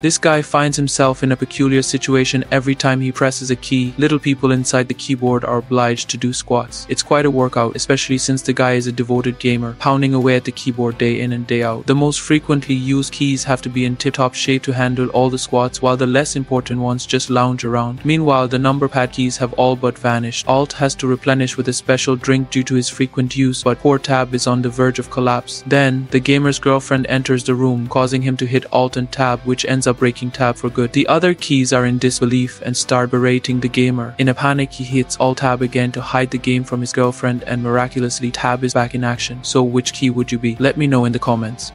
This guy finds himself in a peculiar situation every time he presses a key. Little people inside the keyboard are obliged to do squats. It's quite a workout, especially since the guy is a devoted gamer, pounding away at the keyboard day in and day out. The most frequently used keys have to be in tip-top shape to handle all the squats, while the less important ones just lounge around. Meanwhile, the number pad keys have all but vanished. Alt has to replenish with a special drink due to his frequent use, but poor Tab is on the verge of collapse. Then, the gamer's girlfriend enters the room, causing him to hit Alt and Tab, which ends up breaking Tab for good. The other keys are in disbelief and start berating the gamer. In a panic, he hits Alt Tab again to hide the game from his girlfriend and miraculously Tab is back in action. So which key would you be? Let me know in the comments.